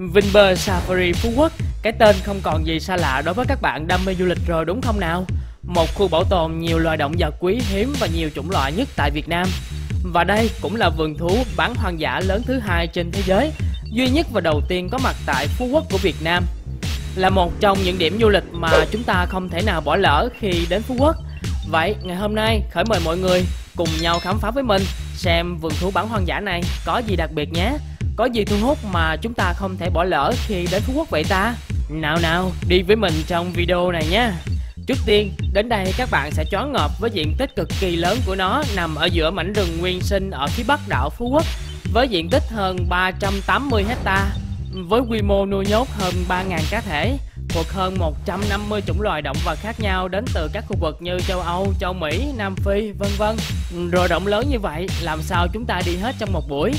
Vinpearl Safari Phú Quốc, cái tên không còn gì xa lạ đối với các bạn đam mê du lịch rồi đúng không nào? Một khu bảo tồn nhiều loài động vật quý hiếm và nhiều chủng loại nhất tại Việt Nam. Và đây cũng là vườn thú bán hoang dã lớn thứ hai trên thế giới, duy nhất và đầu tiên có mặt tại Phú Quốc của Việt Nam. Là một trong những điểm du lịch mà chúng ta không thể nào bỏ lỡ khi đến Phú Quốc. Vậy ngày hôm nay khởi mời mọi người cùng nhau khám phá với mình xem vườn thú bán hoang dã này có gì đặc biệt nhé. Có gì thu hút mà chúng ta không thể bỏ lỡ khi đến Phú Quốc vậy ta? Nào nào, đi với mình trong video này nhé. Trước tiên, đến đây các bạn sẽ choáng ngợp với diện tích cực kỳ lớn của nó nằm ở giữa mảnh rừng nguyên sinh ở phía bắc đảo Phú Quốc với diện tích hơn 380 hecta với quy mô nuôi nhốt hơn 3.000 cá thể thuộc hơn 150 chủng loài động vật khác nhau đến từ các khu vực như châu Âu, châu Mỹ, Nam Phi, vân vân. Rồi động lớn như vậy, làm sao chúng ta đi hết trong một buổi?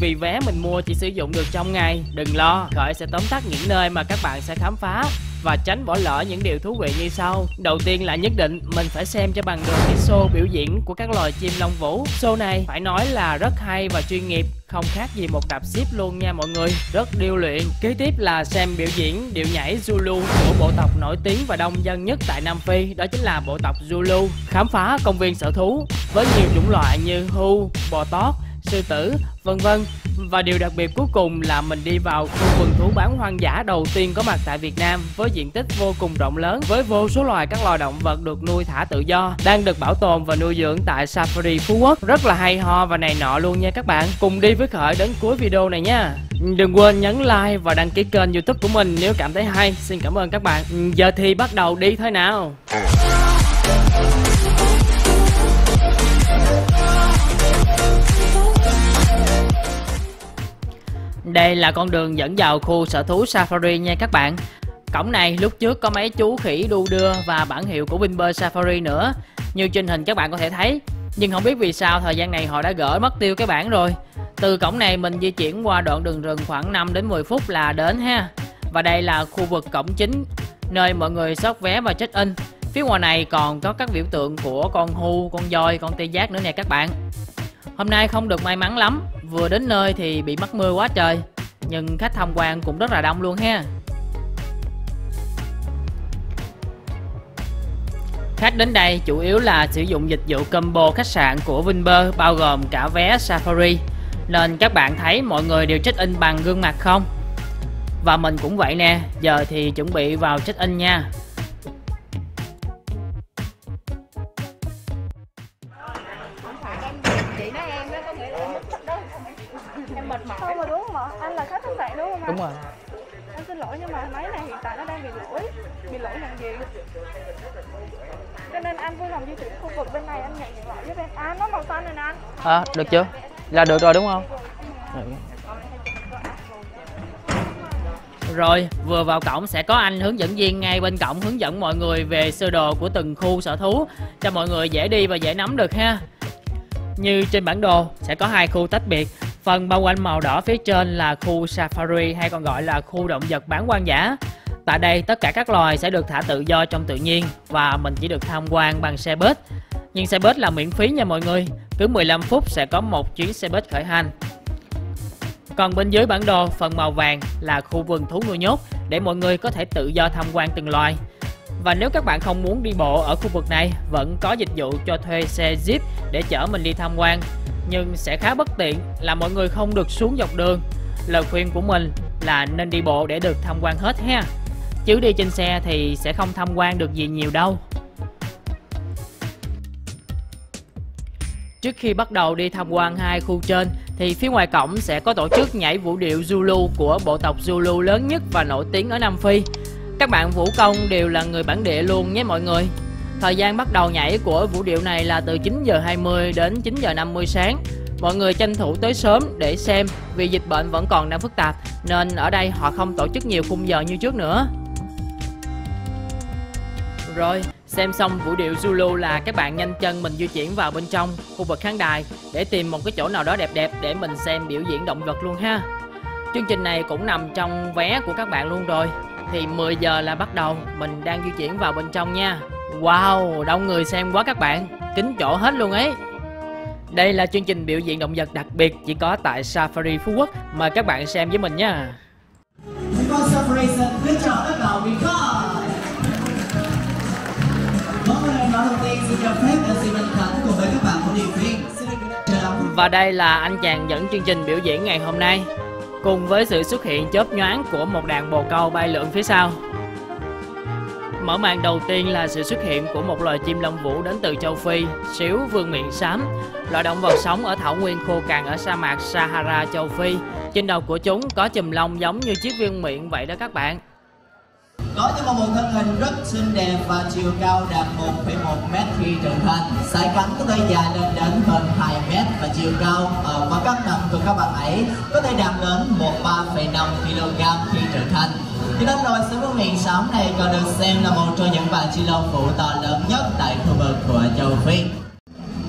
Vì vé mình mua chỉ sử dụng được trong ngày, đừng lo, Khởi sẽ tóm tắt những nơi mà các bạn sẽ khám phá và tránh bỏ lỡ những điều thú vị như sau. Đầu tiên là nhất định mình phải xem cho bằng được cái show biểu diễn của các loài chim lông vũ. Show này phải nói là rất hay và chuyên nghiệp, không khác gì một đạp ship luôn nha mọi người, rất điêu luyện. Kế tiếp là xem biểu diễn điệu nhảy Zulu của bộ tộc nổi tiếng và đông dân nhất tại Nam Phi, đó chính là bộ tộc Zulu. Khám phá công viên sở thú với nhiều chủng loại như hưu, bò tót, sư tử, vân vân. Và điều đặc biệt cuối cùng là mình đi vào khu vườn thú bán hoang dã đầu tiên có mặt tại Việt Nam với diện tích vô cùng rộng lớn với vô số loài các loài động vật được nuôi thả tự do đang được bảo tồn và nuôi dưỡng tại Safari Phú Quốc. Rất là hay ho và này nọ luôn nha các bạn. Cùng đi với Khởi đến cuối video này nha. Đừng quên nhấn like và đăng ký kênh youtube của mình nếu cảm thấy hay. Xin cảm ơn các bạn. Giờ thì bắt đầu đi thôi nào. Đây là con đường dẫn vào khu sở thú Safari nha các bạn. Cổng này lúc trước có mấy chú khỉ đu đưa và bản hiệu của Vinpearl Safari nữa. Như trên hình các bạn có thể thấy. Nhưng không biết vì sao thời gian này họ đã gỡ mất tiêu cái bản rồi. Từ cổng này mình di chuyển qua đoạn đường rừng khoảng 5 đến 10 phút là đến ha. Và đây là khu vực cổng chính Nơi mọi người sót vé và check in. Phía ngoài này còn có các biểu tượng của con hưu, con voi, con tê giác nữa nè các bạn. Hôm nay không được may mắn lắm. Vừa đến nơi thì bị mắc mưa quá trời. Nhưng khách tham quan cũng rất là đông luôn ha. Khách đến đây chủ yếu là sử dụng dịch vụ combo khách sạn của Vinpearl bao gồm cả vé Safari. Nên các bạn thấy mọi người đều check in bằng gương mặt không? Và mình cũng vậy nè, giờ thì chuẩn bị vào check in nha. Đúng Đúng rồi anh xin lỗi nhưng mà máy này hiện tại nó đang bị lỗi bị lỗi làm gì cho nên anh vui lòng di chuyển khu vực bên này anh nhận điện thoại giúp em à nó màu xanh rồi nè anh À được chưa? Là được rồi đúng không? Rồi, vừa vào cổng sẽ có anh hướng dẫn viên ngay bên cổng hướng dẫn mọi người về sơ đồ của từng khu sở thú cho mọi người dễ đi và dễ nắm được ha. Như trên bản đồ sẽ có hai khu tách biệt. Phần bao quanh màu đỏ phía trên là khu safari hay còn gọi là khu động vật bán hoang dã. Tại đây tất cả các loài sẽ được thả tự do trong tự nhiên và mình chỉ được tham quan bằng xe bus. Nhưng xe bus là miễn phí nha mọi người. Cứ 15 phút sẽ có một chuyến xe bus khởi hành. Còn bên dưới bản đồ, phần màu vàng là khu vườn thú nuôi nhốt để mọi người có thể tự do tham quan từng loài. Và nếu các bạn không muốn đi bộ ở khu vực này, vẫn có dịch vụ cho thuê xe Jeep để chở mình đi tham quan. Nhưng sẽ khá bất tiện là mọi người không được xuống dọc đường. Lời khuyên của mình là nên đi bộ để được tham quan hết ha. Chứ đi trên xe thì sẽ không tham quan được gì nhiều đâu. Trước khi bắt đầu đi tham quan hai khu trên, thì phía ngoài cổng sẽ có tổ chức nhảy vũ điệu Zulu của bộ tộc Zulu lớn nhất và nổi tiếng ở Nam Phi. Các bạn vũ công đều là người bản địa luôn nhé mọi người. Thời gian bắt đầu nhảy của vũ điệu này là từ 9 giờ 20 đến 9 giờ 50 sáng. Mọi người tranh thủ tới sớm để xem vì dịch bệnh vẫn còn đang phức tạp nên ở đây họ không tổ chức nhiều khung giờ như trước nữa. Rồi, xem xong vũ điệu Zulu là các bạn nhanh chân mình di chuyển vào bên trong khu vực khán đài để tìm một cái chỗ nào đó đẹp đẹp để mình xem biểu diễn động vật luôn ha. Chương trình này cũng nằm trong vé của các bạn luôn rồi. Thì 10 giờ là bắt đầu, mình đang di chuyển vào bên trong nha. Wow, đông người xem quá các bạn, kín chỗ hết luôn ấy. Đây là chương trình biểu diễn động vật đặc biệt chỉ có tại Safari Phú Quốc. Mời các bạn xem với mình nha. Congratulations, good job các cậu because lời nói đầu tiên xin cho phép MC Minh Khánh cùng với các bạn của địa viên xin được trở lại Và đây là anh chàng dẫn chương trình biểu diễn ngày hôm nay Cùng với sự xuất hiện chớp nhoáng của một đàn bồ câu bay lượn phía sau Mở màn đầu tiên là sự xuất hiện của một loài chim lông vũ đến từ châu Phi, xíu vương miệng xám. Loài động vật sống ở thảo nguyên khô cằn ở sa mạc Sahara châu Phi. Trên đầu của chúng có chùm lông giống như chiếc viên miệng vậy đó các bạn. Có cho một thân hình rất xinh đẹp và chiều cao đạt 1,1 mét khi trưởng thành. Sải cánh có thể dài lên đến hơn 2 mét và chiều cao uh, và cân nặng của các bạn ấy có thể đạt đến 13,5 kg khi trưởng thành. Thì nên loài sứ vương miệng sóng này còn được xem là một trong những bạn chi lông phụ to lớn nhất tại khu vực của châu Phi.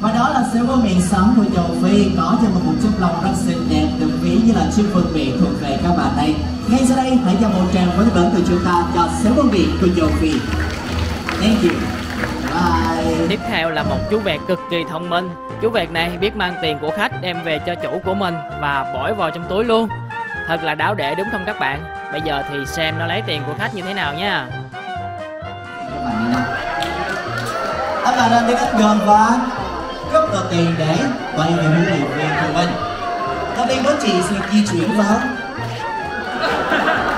Và đó là sếu vương miệng sống của châu Phi có cho một chút lông rất xinh đẹp được ví như là chiếc vương miệng thuộc về các bạn đây. Ngay sau đây hãy dành một tràng với lớn từ chúng ta cho sếu vương miệng của châu Phi. Thank you. Bye. Tiếp theo là một chú vẹt cực kỳ thông minh. Chú vẹt này biết mang tiền của khách đem về cho chủ của mình và bỏ vào trong túi luôn. Thật là đáo để đúng không các bạn? Bây giờ thì xem nó lấy tiền của khách như thế nào nha. Các bạn. Anh đang đi đến gần và cấp tờ tiền để quay về huấn luyện viên của mình. Đầu tiên đó chị sẽ di chuyển vào.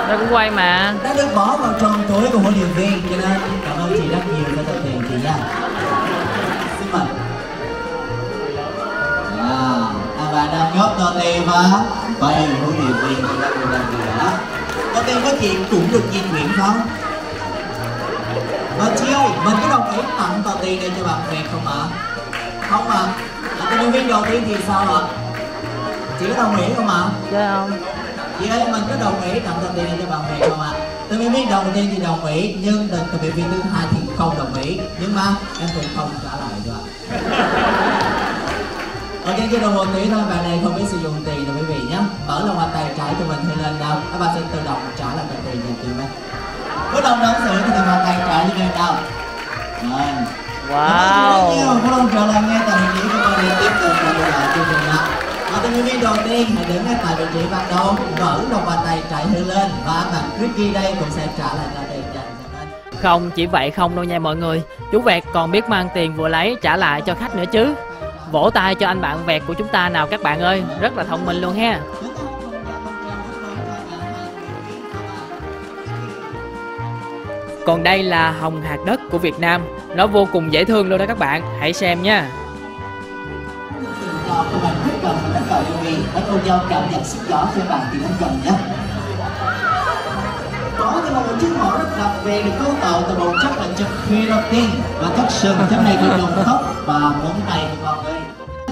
Nó cũng quay mà. đã được bỏ vào trong túi của huấn luyện viên cho nên cảm ơn chị rất nhiều cho tờ tiền chị nha. Xin mời. À, à bạn đang góp tờ tiền và quay huấn luyện viên chị đang được làm gì đó. Tờ tiền của chị cũng được di chuyển không? Và chị ơi mình có đồng ý tặng tờ tiền này cho bạn bè không ạ không ạ à? huấn luyện viên đầu tiên thì sao ạ chị có đồng ý không ạ Chơi không? Chị ơi, mình có đồng ý tặng tờ tiền này cho bạn bè không ạ? Từ biểu viên đầu tiên thì đồng ý, nhưng từ từ biểu viên thứ hai thì không đồng ý. Nhưng mà em cũng không trả lại được ạ. Ok, chưa đồng một tí thôi, bạn này không biết sử dụng tiền đâu quý vị nhé. Mở lòng bàn tay trái của mình thì lên đâu, các bạn sẽ tự động trả lại tờ tiền dành cho mình. Bắt đầu đón xử thì từ bàn tay trái lên đâu. Rồi. Wow. bắt đầu trở lại ngay tại vị trí của mình để tiếp tục là lựa chương trình ạ. Và tình nguyện viên đầu tiên hãy đứng ngay tại vị trí ban đầu, mở lòng bàn tay trái hướng lên và bạn Ricky đây cũng sẽ trả lại tờ tiền dành cho mình. Không chỉ vậy không đâu nha mọi người Chú vẹt còn biết mang tiền vừa lấy trả lại cho khách nữa chứ Vỗ tay cho anh bạn vẹt của chúng ta nào các bạn ơi Rất là thông minh luôn ha Còn đây là hồng hạt đất của Việt Nam Nó vô cùng dễ thương luôn đó các bạn Hãy xem nha cảm nhận sức gió thì nhé. Có thêm một chiếc mỏ rất đặc biệt được cấu tạo từ một chất là chất keratin và các sừng chấm này được dùng tóc và móng tay của con người.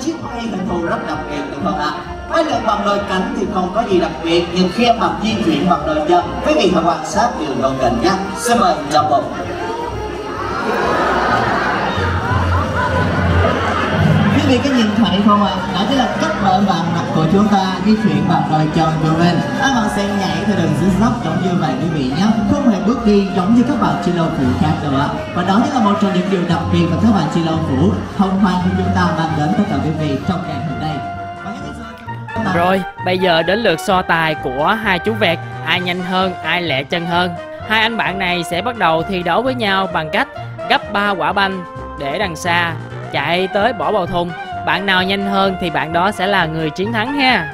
Chiếc quay hình thù rất đặc biệt, đúng không ạ? Với lực bằng đôi cánh thì không có gì đặc biệt, nhưng khi em bằng di chuyển bằng đôi chân quý vị hãy quan sát điều gần gần nhé. Xin mời chào mừng. quý vị có nhìn thấy không ạ? Đó chính là cách mở bạn mặt của chúng ta di chuyển bằng đôi chân của mình. Các bạn sẽ nhảy thì đừng giữ zag giống như vậy quý vị nhé. Không hề bước đi giống như các bạn chi lâu phủ khác đâu ạ. Và đó chính là một trong những điều đặc biệt mà các bạn chi lâu phủ hồng hoang của chúng ta mang đến tất cả quý vị trong ngày hôm Ờ. Rồi, bây giờ đến lượt so tài của hai chú vẹt, Ai nhanh hơn, ai lẹ chân hơn. Hai anh bạn này sẽ bắt đầu thi đấu với nhau bằng cách gấp ba quả banh để đằng xa, chạy tới bỏ vào thùng. Bạn nào nhanh hơn thì bạn đó sẽ là người chiến thắng ha.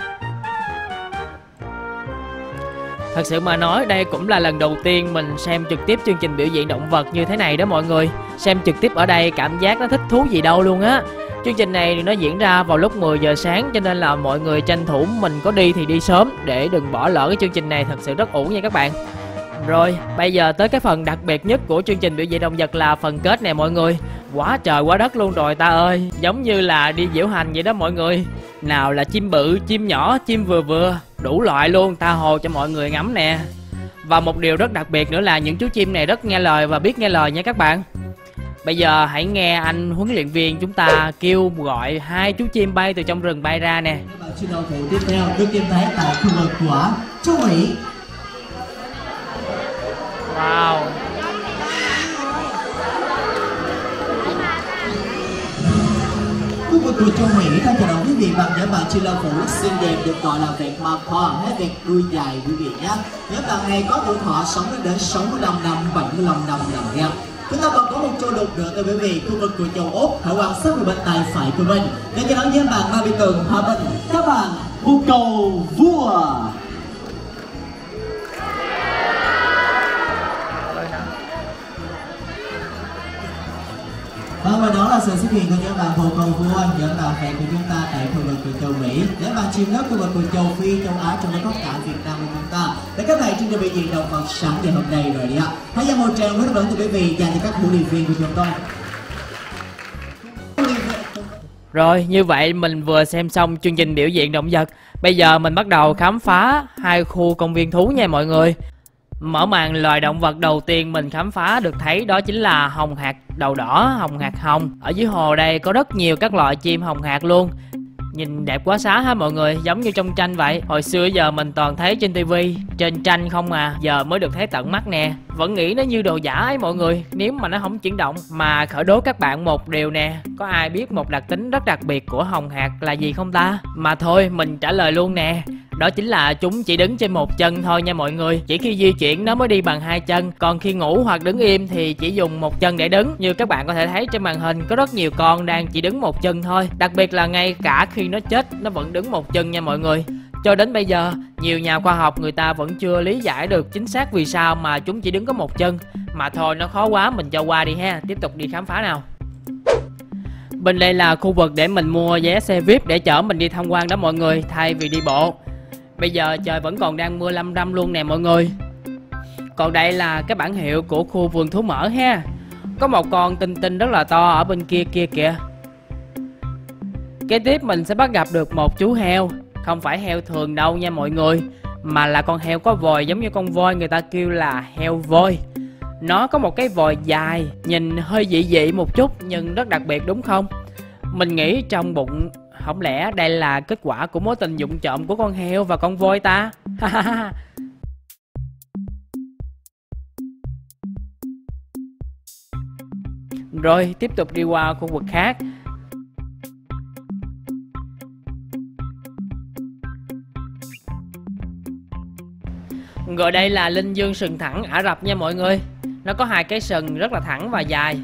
Thật sự mà nói, đây cũng là lần đầu tiên mình xem trực tiếp chương trình biểu diễn động vật như thế này đó mọi người. Xem trực tiếp ở đây cảm giác nó thích thú gì đâu luôn á. Chương trình này nó diễn ra vào lúc 10 giờ sáng cho nên là mọi người tranh thủ mình có đi thì đi sớm để đừng bỏ lỡ cái chương trình này thật sự rất ổn nha các bạn. Rồi, bây giờ tới cái phần đặc biệt nhất của chương trình biểu diễn động vật là phần kết nè mọi người. Quá trời quá đất luôn rồi ta ơi Giống như là đi diễu hành vậy đó mọi người. Nào là chim bự, chim nhỏ, chim vừa vừa Đủ loại luôn, ta hồ cho mọi người ngắm nè. Và một điều rất đặc biệt nữa là những chú chim này rất nghe lời và biết nghe lời nha các bạn. Bây giờ hãy nghe anh huấn luyện viên chúng ta kêu gọi hai chú chim bay từ trong rừng bay ra nè. Chi đầu thủ tiếp theo được tìm thấy tại khu vực của châu Mỹ. Wow. Khu vực của châu Mỹ đang chờ đón quý vị bằng nhóm bạn chưa lâu phủ xinh đẹp được gọi là vẹn ma kho hay vẹn đuôi dài quý vị nhé. Nhóm bạn này có tuổi thọ sống đến 65 năm 75 năm lần nha chúng ta còn có một châu lục nữa, thưa quý vị. Khu vực của châu úc, hãy quan sát về bên tay phải của mình. Để cho đón với bạn ba bị tường hòa bình. Các bạn bồ cầu vua. Vâng và đó là sự xuất hiện của những bạn hồ cầu vua những bạn fan của chúng ta tại khu vực của châu Mỹ. Để bạn chim ngất khu vực của châu Phi, châu Á trong đó có cả Việt Nam của chúng ta. Để các bạn trên trình biểu diễn động vật sẵn ngày hôm nay rồi đi ạ. Hãy dành một tràng rất lớn từ quý vị dành cho các huấn luyện viên của chúng tôi. Rồi, như vậy mình vừa xem xong chương trình biểu diễn động vật. Bây giờ mình bắt đầu khám phá hai khu công viên thú nha mọi người. Mở màn loài động vật đầu tiên mình khám phá được thấy đó chính là hồng hạc đầu đỏ, hồng hạc hồng. Ở dưới hồ đây có rất nhiều các loại chim hồng hạc luôn. Nhìn đẹp quá xá ha mọi người, giống như trong tranh vậy. Hồi xưa giờ mình toàn thấy trên tivi, trên tranh không à Giờ mới được thấy tận mắt nè. Vẫn nghĩ nó như đồ giả ấy mọi người Nếu mà nó không chuyển động Mà khởi đố các bạn một điều nè. Có ai biết một đặc tính rất đặc biệt của hồng hạc là gì không ta? Mà thôi, mình trả lời luôn nè đó chính là chúng chỉ đứng trên một chân thôi nha mọi người. Chỉ khi di chuyển nó mới đi bằng hai chân. Còn khi ngủ hoặc đứng im thì chỉ dùng một chân để đứng. Như các bạn có thể thấy trên màn hình có rất nhiều con đang chỉ đứng một chân thôi. Đặc biệt là ngay cả khi nó chết nó vẫn đứng một chân nha mọi người. Cho đến bây giờ, nhiều nhà khoa học người ta vẫn chưa lý giải được chính xác vì sao mà chúng chỉ đứng có một chân. Mà thôi nó khó quá mình cho qua đi ha, tiếp tục đi khám phá nào. Bên đây là khu vực để mình mua vé xe VIP để chở mình đi tham quan đó mọi người Thay vì đi bộ. Bây giờ trời vẫn còn đang mưa lâm râm luôn nè mọi người. Còn đây là cái bản hiệu của khu vườn thú mở ha. Có một con tinh tinh rất là to ở bên kia kia kìa. Kế tiếp mình sẽ bắt gặp được một chú heo. Không phải heo thường đâu nha mọi người, Mà là con heo có vòi giống như con voi người ta kêu là heo voi. Nó có một cái vòi dài, Nhìn hơi dị dị một chút nhưng rất đặc biệt đúng không? Mình nghĩ trong bụng không lẽ đây là kết quả của mối tình dụng trộm của con heo và con voi ta? Rồi, tiếp tục đi qua khu vực khác. Gọi đây là linh dương sừng thẳng Ả Rập nha mọi người. Nó có hai cái sừng rất là thẳng và dài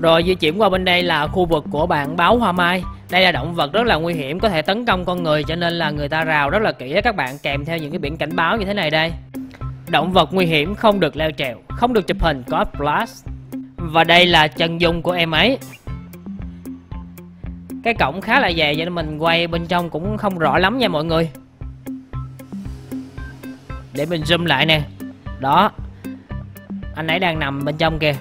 rồi di chuyển qua bên đây là khu vực của bạn báo hoa mai. Đây là động vật rất là nguy hiểm có thể tấn công con người cho nên là người ta rào rất là kỹ các bạn kèm theo những cái biển cảnh báo như thế này đây. Động vật nguy hiểm không được leo trèo, không được chụp hình có plus. Và đây là chân dung của em ấy. Cái cổng khá là dày cho nên mình quay bên trong cũng không rõ lắm nha mọi người. Để mình zoom lại nè. Đó. Anh ấy đang nằm bên trong kìa.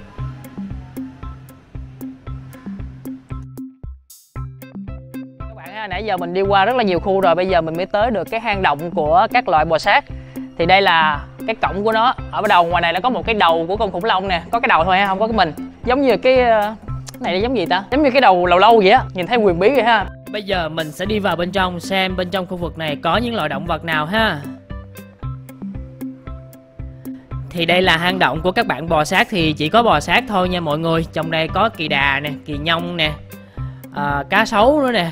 Nãy giờ mình đi qua rất là nhiều khu rồi bây giờ mình mới tới được cái hang động của các loại bò sát. Thì đây là cái cổng của nó. Ở đầu ngoài này nó có một cái đầu của con khủng long nè. Có cái đầu thôi ha không có cái mình. Giống như ờ, cái này là giống gì ta? Giống như cái đầu lâu lâu vậy á. Nhìn thấy quyền bí vậy ha. Bây giờ mình sẽ đi vào bên trong xem bên trong khu vực này có những loại động vật nào ha. Thì đây là hang động của các bạn bò sát thì chỉ có bò sát thôi nha mọi người. Trong đây có kỳ đà nè kỳ nhông nè à, cá sấu nữa nè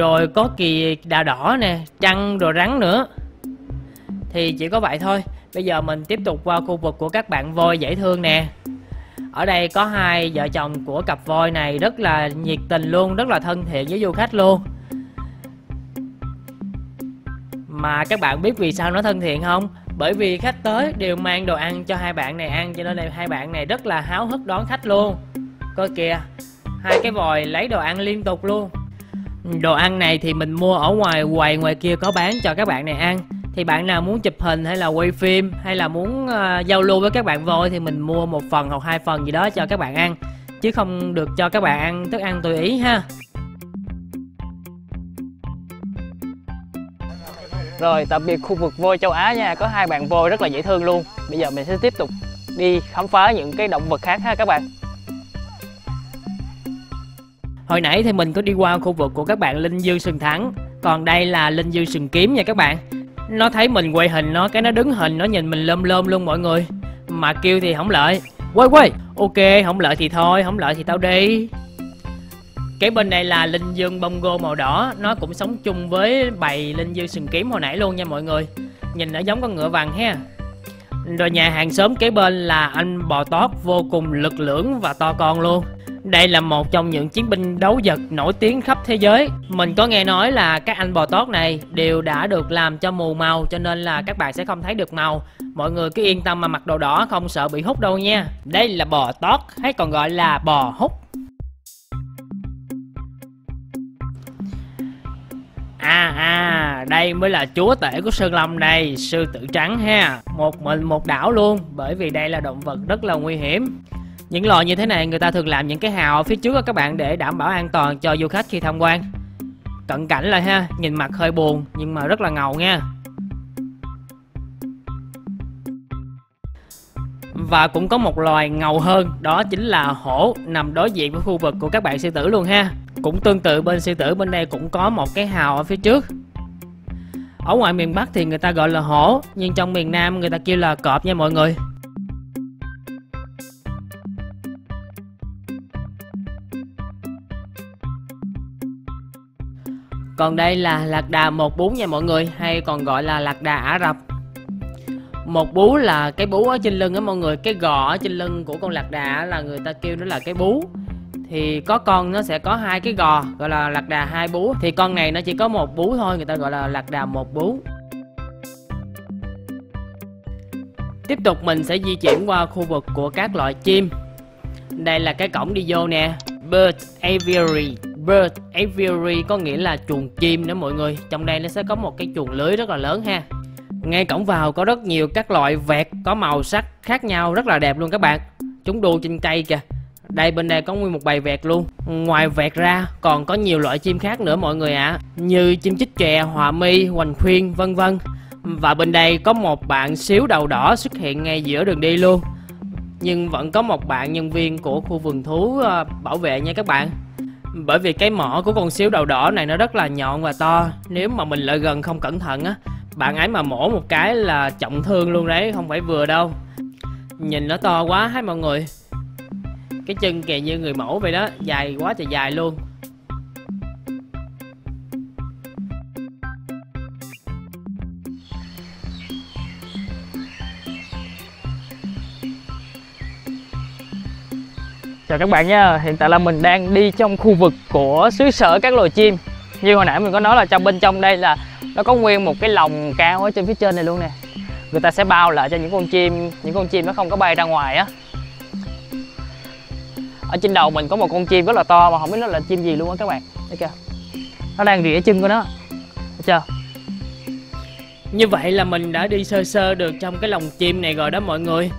rồi có kỳ đà đỏ nè, trăng rồi rắn nữa. Thì chỉ có vậy thôi. Bây giờ mình tiếp tục qua khu vực của các bạn voi dễ thương nè. Ở đây có hai vợ chồng của cặp voi này rất là nhiệt tình luôn, rất là thân thiện với du khách luôn. Mà các bạn biết vì sao nó thân thiện không? Bởi vì khách tới đều mang đồ ăn cho hai bạn này ăn, cho nên là hai bạn này rất là háo hức đón khách luôn. Coi kìa, hai cái vòi lấy đồ ăn liên tục luôn. Đồ ăn này thì mình mua ở ngoài quầy ngoài kia có bán cho các bạn này ăn Thì bạn nào muốn chụp hình hay là quay phim hay là muốn uh, giao lưu với các bạn voi thì mình mua một phần hoặc hai phần gì đó cho các bạn ăn. Chứ không được cho các bạn ăn thức ăn tùy ý ha. Rồi tạm biệt khu vực voi châu Á nha. Có hai bạn voi rất là dễ thương luôn. Bây giờ mình sẽ tiếp tục đi khám phá những cái động vật khác ha các bạn. Hồi nãy thì mình có đi qua khu vực của các bạn Linh Dương Sừng Thắng. Còn đây là Linh Dương Sừng Kiếm nha các bạn. Nó thấy mình quay hình nó, Cái nó đứng hình, nó nhìn mình lơm lơm luôn mọi người. Mà kêu thì không lợi. Quay quay. Ok, không lợi thì thôi, Không lợi thì tao đi. Kế bên này là linh dương bongo màu đỏ. Nó cũng sống chung với bầy linh dương sừng kiếm hồi nãy luôn nha mọi người. Nhìn nó giống con ngựa vàng ha. Rồi nhà hàng xóm kế bên là anh bò tót vô cùng lực lưỡng và to con luôn đây là một trong những chiến binh đấu vật nổi tiếng khắp thế giới. Mình có nghe nói là các anh bò tót này đều đã được làm cho mù màu Cho nên là các bạn sẽ không thấy được màu. Mọi người cứ yên tâm mà mặc đồ đỏ không sợ bị hút đâu nha. Đây là bò tót hay còn gọi là bò hút. À à, đây mới là chúa tể của Sơn Lâm đây, sư tử trắng ha. Một mình một đảo luôn, bởi vì đây là động vật rất là nguy hiểm những lò như thế này người ta thường làm những cái hào ở phía trước các bạn để đảm bảo an toàn cho du khách khi tham quan. Cận cảnh lại ha, nhìn mặt hơi buồn nhưng mà rất là ngầu nha. Và cũng có một loài ngầu hơn Đó chính là hổ Nằm đối diện với khu vực của các bạn sư tử luôn ha. Cũng tương tự bên sư tử bên đây cũng có một cái hào ở phía trước. Ở ngoài miền Bắc thì người ta gọi là hổ Nhưng trong miền Nam người ta kêu là cọp nha mọi người. Còn đây là lạc đà một bú nha mọi người, Hay còn gọi là lạc đà Ả Rập. Một bú là cái bú ở trên lưng á mọi người, Cái gò ở trên lưng của con lạc đà là người ta kêu nó là cái bú. Thì có con nó sẽ có hai cái gò, Gọi là lạc đà hai bú. Thì con này nó chỉ có một bú thôi, Người ta gọi là lạc đà một bú. Tiếp tục mình sẽ di chuyển qua khu vực của các loại chim. Đây là cái cổng đi vô nè. Bird Aviary. Bird Aviary có nghĩa là chuồng chim nữa mọi người. Trong đây nó sẽ có một cái chuồng lưới rất là lớn ha. Ngay cổng vào có rất nhiều các loại vẹt có màu sắc khác nhau rất là đẹp luôn các bạn. Chúng đu trên cây kìa. Đây bên đây có nguyên một bầy vẹt luôn. Ngoài vẹt ra còn có nhiều loại chim khác nữa mọi người ạ. À, Như chim chích chè, hòa mi, hoành khuyên vân vân. Và bên đây có một bạn xíu đầu đỏ xuất hiện ngay giữa đường đi luôn. Nhưng vẫn có một bạn nhân viên của khu vườn thú ờ, bảo vệ nha các bạn bởi vì cái mỏ của con xíu đầu đỏ này nó rất là nhọn và to. Nếu mà mình lại gần không cẩn thận á, Bạn ấy mà mổ một cái là trọng thương luôn đấy, Không phải vừa đâu. Nhìn nó to quá hả mọi người? Cái chân kìa như người mẫu vậy đó, Dài quá trời dài luôn. Chào các bạn nha, hiện tại là mình đang đi trong khu vực của xứ sở các loài chim. Như hồi nãy mình có nói là trong bên trong đây là nó có nguyên một cái lồng cao ở trên phía trên này luôn nè. Người ta sẽ bao lại cho những con chim, những con chim nó không có bay ra ngoài á. Ở trên đầu mình có một con chim rất là to mà không biết nó là chim gì luôn á các bạn. Thấy chưa? Nó đang rỉa chân của nó. Thấy chưa? Như vậy là mình đã đi sơ sơ được trong cái lồng chim này rồi đó mọi người.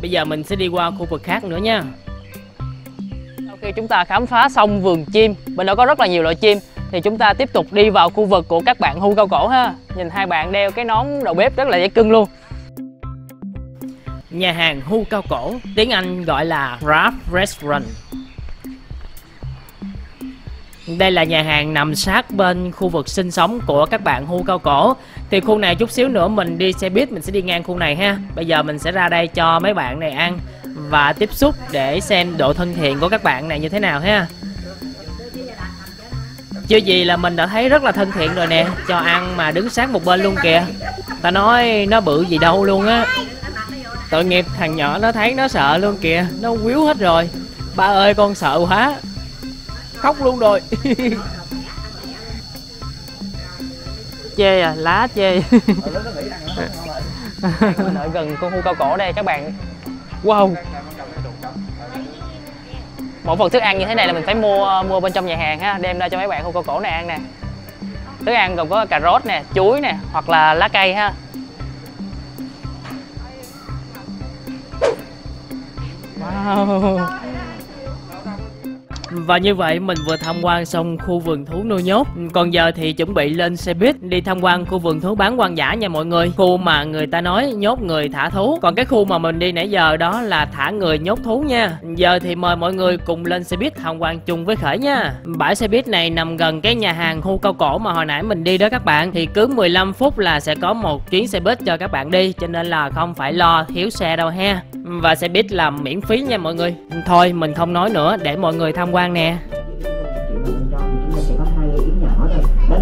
Bây giờ mình sẽ đi qua khu vực khác nữa nha khi chúng ta khám phá xong vườn chim, bên đó có rất là nhiều loại chim, thì chúng ta tiếp tục đi vào khu vực của các bạn hưu cao cổ ha. Nhìn hai bạn đeo cái nón đầu bếp rất là dễ cưng luôn. Nhà hàng hưu cao cổ, tiếng anh gọi là Rap Restaurant. Đây là nhà hàng nằm sát bên khu vực sinh sống của các bạn hưu cao cổ. Thì khu này chút xíu nữa mình đi xe buýt, mình sẽ đi ngang khu này ha. Bây giờ mình sẽ ra đây cho mấy bạn này ăn và tiếp xúc để xem độ thân thiện của các bạn này như thế nào ha. Chưa gì là mình đã thấy rất là thân thiện rồi nè, cho ăn mà đứng sát một bên luôn kìa. Ta nói nó bự gì đâu luôn á. Tội nghiệp thằng nhỏ nó thấy nó sợ luôn kìa, nó quýu hết rồi. Ba ơi, con sợ quá. Khóc luôn rồi. Chê à lá chê. Ở gần con khu cao cổ đây, các bạn wow. Một phần thức ăn như thế này là mình phải mua mua bên trong nhà hàng ha, đem ra cho mấy bạn khu cô cổ này ăn nè. Thức ăn gồm có cà rốt nè, chuối nè, hoặc là lá cây ha. Wow và như vậy mình vừa tham quan xong khu vườn thú nuôi nhốt. Còn giờ thì chuẩn bị lên xe buýt, đi tham quan khu vườn thú bán quan giả nha mọi người. Khu mà người ta nói nhốt người thả thú. Còn cái khu mà mình đi nãy giờ đó là thả người nhốt thú nha. Giờ thì mời mọi người cùng lên xe buýt tham quan chung với Khởi nha. Bãi xe buýt này nằm gần cái nhà hàng khu cao cổ mà hồi nãy mình đi đó các bạn. Thì cứ 15 phút là sẽ có một chuyến xe buýt cho các bạn đi, Cho nên là không phải lo thiếu xe đâu ha. Và xe buýt là miễn phí nha mọi người. Thôi, mình không nói nữa, để mọi người tham quan nè.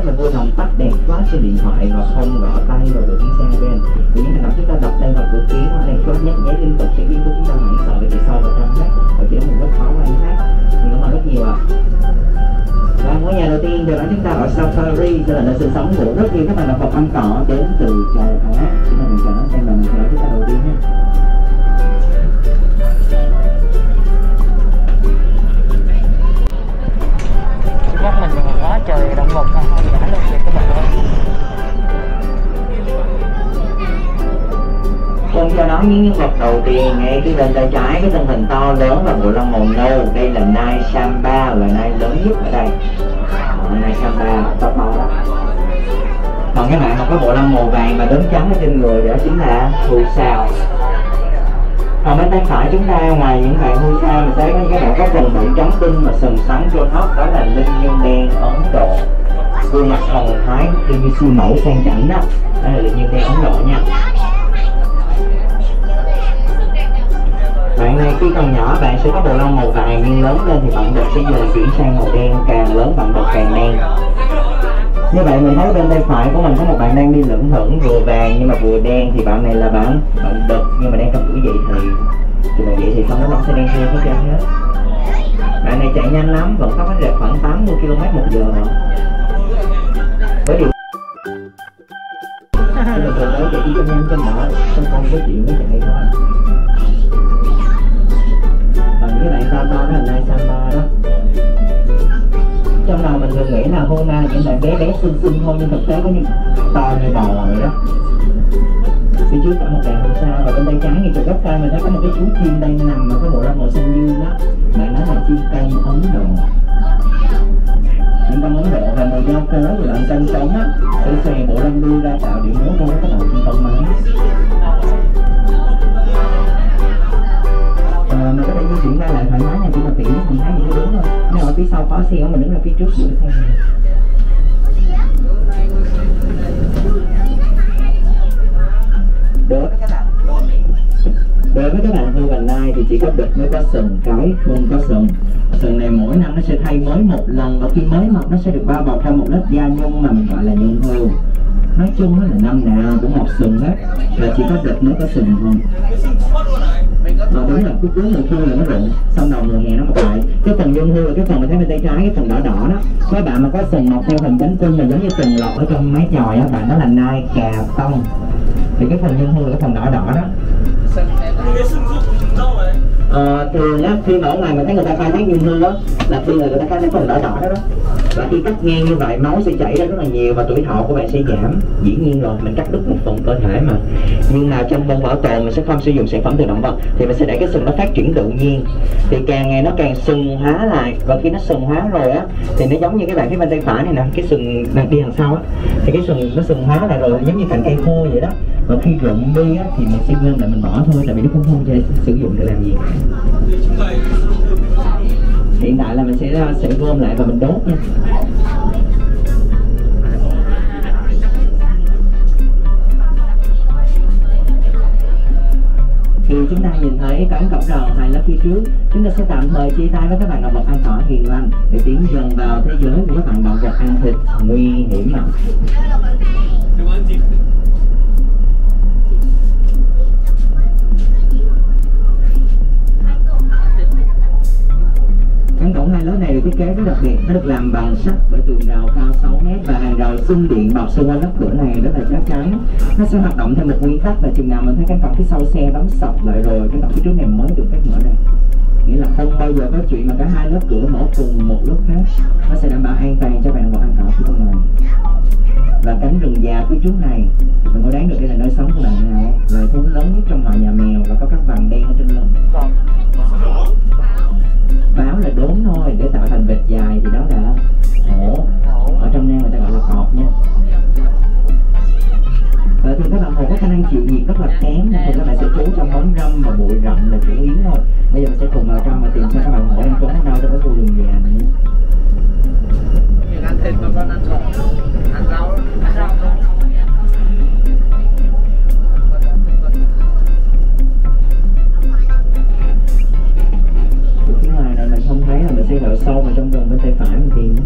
Là vui lòng tắt đèn quá trên điện thoại và không gõ tay rồi cửa kính xe bên vì những hành động chúng ta đọc tay vào cửa kính hoặc đèn quá nhắc nháy liên tục sẽ khiến chúng ta hoảng sợ về phía sau và trong khác và khiến mình rất khó quan sát thì cảm ơn rất nhiều ạ và ngôi nhà đầu tiên được đón chúng ta ở Safari tức là nơi sinh sống của rất nhiều các bạn là học ăn cỏ đến từ châu Á chúng ta mình chờ đón xem là mình sẽ chúng ta đầu tiên nhé một động không giả luôn kìa các bạn ơi. Vâng, cho nói những nhân vật đầu tiên ngay cái bên tay trái cái thân hình to lớn và bộ lông màu nâu. Đây là nai samba là nai lớn nhất ở đây. Ờ, nai samba tóc màu đó. Còn cái bạn mà có bộ lông màu vàng và đốm trắng ở trên người đó chính là thu sao. Còn bên tay phải chúng ta ngoài những bạn hưu sao mình thấy có những cái bạn có phần bụng trắng tinh mà sừng sắn trên hốc đó là linh nhân đen ấn độ gương mặt hồng thái như như siêu mẫu sang chảnh đó. Đó là linh nhân đen ấn độ nha. Bạn này khi còn nhỏ, bạn sẽ có bộ lông màu vàng, nhưng lớn lên thì bạn đột sẽ dần chuyển sang màu đen, càng lớn bạn đột càng đen. Như vậy mình thấy bên tay phải của mình có một bạn đang đi lững thững, vừa vàng nhưng mà vừa đen, thì bạn này là bạn bạn đực nhưng mà đang trong tuổi dậy thì. Thì mà vậy thì không có sẽ đen theo hết trơn hết bạn này chạy nhanh lắm vận tốc rệt khoảng 80 km một giờ mà với điều Thì mình thường nói chạy đi cho nhanh cho mở không không có chuyện mới chạy thôi. Còn cái bạn to to đó là nai samba đó. Trong đầu mình thường nghĩ là Hona những bạn bé bé xinh xinh thôi nhưng thực tế có những to như bò vậy đó. Phía trước có một đàn hồng sao và bên tay trái ngay từ góc tay mình thấy có một cái chú chim đang nằm mà có bộ lông màu xanh dương đó. Bạn nói là chim canh ấn độ những con ấn độ và người giao phố người bạn tranh trống á. Sẽ xòe bộ lông đuôi ra tạo điểm múa cho các bạn trên con máy. À, mình có thể di chuyển ra lại thoải mái này chỉ mà tiện nhất mình thấy gì nó đứng thôi. Nếu ở phía sau có xe mình đứng ở phía trước giữa xe. Này đối với các bạn. Đối với các bạn hưu vành nai thì chỉ có đực mới có sừng cái không có sừng sừng này mỗi năm nó sẽ thay mới một lần và khi mới mọc nó sẽ được bao bọc trong một lớp da nhung mà mình gọi là nhung hưu. Nói chung nó là năm nào cũng mọc sừng hết. Và chỉ có đực mới có sừng thôi. Và đúng là cứ cuối mùa thu là nó rụng, xong đầu mùa hè nó mọc lại. Cái phần nhung hưu là cái phần mình thấy bên tay trái, cái phần đỏ đỏ đó. Các bạn mà có sừng mọc theo hình cánh cung là giống như sừng lọt ở trong mái chòi á, bạn đó là nai cà tông. Thì cái phần nhung hưu là cái phần đỏ đỏ đó. Ờ, Thường á khi mà ở ngoài mình thấy người ta khai thác nhiều hơn á, là khi là người ta khai thác phần đỏ đỏ đó đó và khi cắt ngang như vậy, máu sẽ chảy ra rất là nhiều và tuổi thọ của bạn sẽ giảm. Dĩ nhiên rồi, mình cắt đứt một phần cơ thể mà. Nhưng mà trong môn bảo tồn, mình sẽ không sử dụng sản phẩm từ động vật, thì mình sẽ để cái sừng nó phát triển tự nhiên. Thì càng ngày nó càng sừng hóa lại. Và khi nó sừng hóa rồi á, thì nó giống như cái bạn phía bên tay phải này nè, cái sừng đang đi đằng sau á, thì cái sừng nó sừng hóa lại rồi, giống như cành cây khô vậy đó. Và khi rụng đi á, thì mình sẽ gom lại mình bỏ thôi, tại vì nó không không thể sử dụng để làm gì? Hiện tại là mình sẽ uh, sẽ gom lại và mình đốt nha. Thì chúng ta nhìn thấy cánh cổng rào hai lớp phía trước. Chúng ta sẽ tạm thời chia tay với các bạn động vật ăn cỏ hiền lành để tiến dần vào thế giới của các bạn động vật ăn thịt nguy hiểm ạ. Cánh cổng hai lối này được thiết kế rất đặc biệt, nó được làm bằng sắt bởi tường rào cao 6 mét và hàng rào xung điện bọc xung quanh lớp cửa này rất là chắc chắn. Nó sẽ hoạt động theo một nguyên tắc là chừng nào mình thấy cánh cổng phía sau xe đóng sập lại rồi, cánh cổng phía trước này mới được phép mở ra. Nghĩa là không bao giờ có chuyện mà cả hai lớp cửa mở cùng một lúc khác. Nó sẽ đảm bảo an toàn cho bạn vật ăn cỏ phía bên ngoài. Và cánh rừng già phía trước này, mình có đoán được đây là nơi sống của bạn nào? Loài thú lớn nhất trong mọi nhà mèo và có các vằn đen ở trên lưng báo là đốm thôi, để tạo thành vệt dài thì đó là hổ. Ở trong nam người ta gọi là cọp nha. Và thường các bạn hổ có khả năng chịu nhiệt rất là kém nên thường các bạn sẽ trú trong bóng râm và bụi rậm là chủ yếu thôi. Bây giờ mình sẽ cùng vào trong và tìm xem các bạn hổ đang trốn ở đâu trong cái khu rừng già này nhé ăn thịt mà con ăn thỏ ăn rau ăn rau không thấy là mình sẽ đợi sâu vào trong gần bên tay phải mình tìm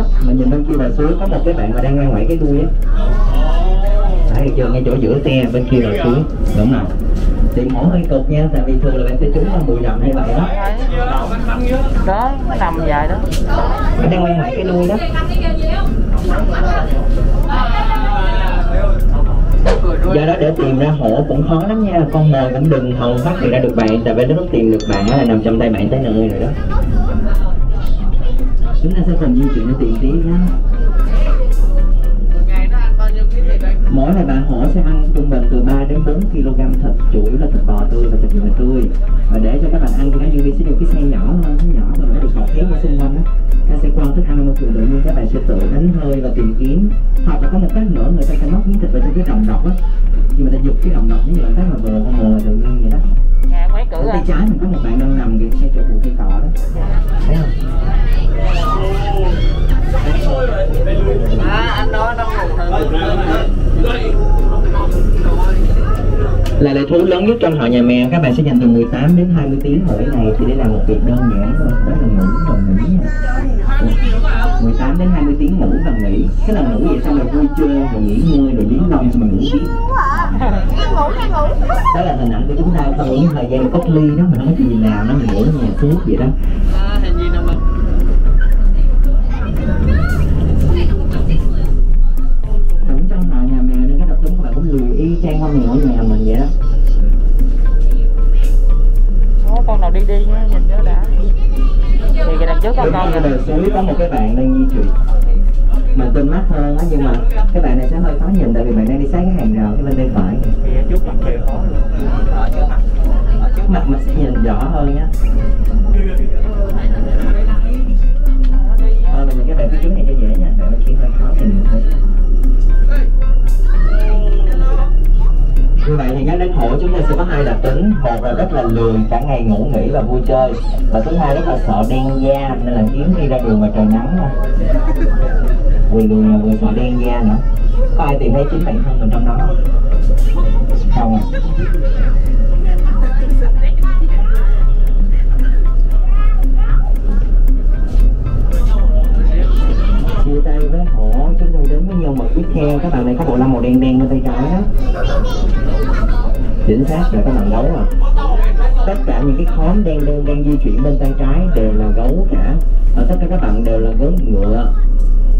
mà nhìn bên kia là suối có một cái bạn mà đang ngay ngoảy cái đuôi á. Phải được chưa ngay chỗ giữa xe bên kia là suối đúng rồi. Thì mổ hơi cực nha tại vì thường là bạn sẽ trúng vào bụi rậm hay vậy đó. Đó nó nằm dài đó. Nó đang quay ngoảy cái đuôi đó. Do đó để tìm ra hổ cũng khó lắm nha. Con mồi cũng đừng hòng phát hiện ra được bạn tại vì lúc tìm được bạn á là nằm trong tay bạn tới nơi rồi đó chúng ta sẽ cùng di chuyển tìm tí nhé một ngày nó ăn bao nhiêu ký thịt anh mỗi ngày bạn hổ sẽ ăn trung bình từ 3 đến 4 kg thịt chủ yếu là thịt bò tươi và thịt gà tươi. Và để cho các bạn ăn thì các nhân viên sẽ dùng cái xe nhỏ hơn cái nhỏ rồi nó được bọc hết ở xung quanh á. Các sẽ quan thức ăn môi trường tự nhiên các bạn sẽ tự đánh hơi và tìm kiếm. Hoặc là có một cách nữa người ta sẽ móc miếng thịt vào trong cái đồng độc á. Khi mà ta giục cái đồng độc như là cái mà vừa con mồi tự nhiên vậy đó. Nhà mấy cử ở à. tay trái mình có một bạn đang nằm kìa xe chỗ phụ cây cỏ đó. Thấy không à anh đó nó ngủ là loài thú lớn nhất trong họ nhà mèo. Các bạn sẽ dành từ 18 đến 20 tiếng mỗi ngày chỉ để làm một việc đơn giản thôi. Đó là ngủ và nghỉ 18 đến 20 tiếng ngủ và nghỉ. Cái là ngủ vậy xong rồi vui chơi rồi nghỉ ngơi rồi liếm lông xong mình ngủ tiếp. Đó là hình ảnh của chúng ta sau những thời gian cách ly đó mình không có gì làm nó mình ngủ nó nhà thuốc vậy đó. Lười y chang con mèo ở nhà mình vậy đó. Có con nào đi đi nha nhìn cho đã. Thì cái đằng trước có Bên con bờ suối có một cái bạn đang di chuyển. Mà tên mắt hơn á nhưng mà cái bạn này sẽ hơi khó nhìn tại vì bạn đang đi sát cái hàng rào cái bên tay phải thì trước mặt thì khó ở trước mặt. Ở trước mặt mình sẽ nhìn rõ hơn nhá. Thôi mình cái bạn phía trước này cho dễ nha. Bạn bên kia hơi khó nhìn một tí như vậy thì nhắc đến hổ chúng ta sẽ có hai đặc tính. Một là rất là lười cả ngày ngủ nghỉ và vui chơi. Và thứ hai rất là sợ đen da, nên là hiếm khi ra đường mà trời nắng thôi vừa lười mà vừa sợ đen da nữa. Có ai tìm thấy chính bản thân mình trong đó không? Không à. Chia tay với hổ, chúng tôi đến với nhân vật tiếp theo. Các bạn này có bộ lông màu đen đen bên tay trái đó chính xác là cái bạn gấu à. Tất cả những cái khóm đen đen đang di chuyển bên tay trái đều là gấu cả. Ở tất cả các bạn đều là gấu ngựa,